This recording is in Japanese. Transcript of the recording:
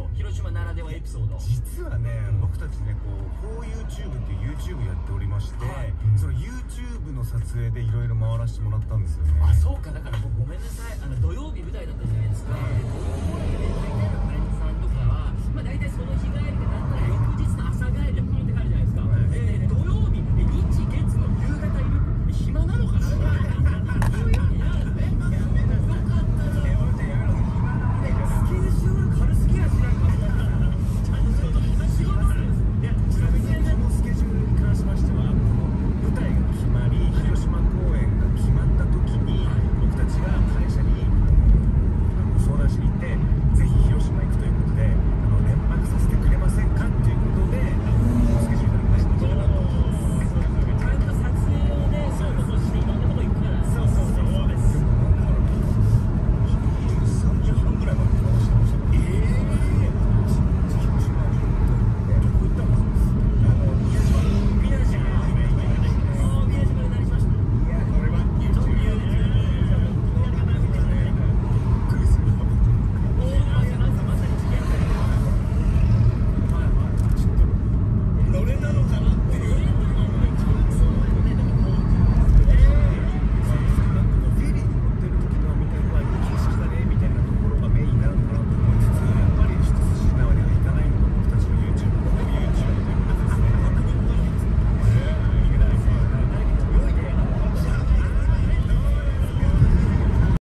ど広島ならではエピソード。実はね、僕たちねこう 4YouTube っていう YouTube やっておりまして、はい。その YouTube の撮影でいろいろ回らせてもらったんですよね。あそうか。だから僕ごめん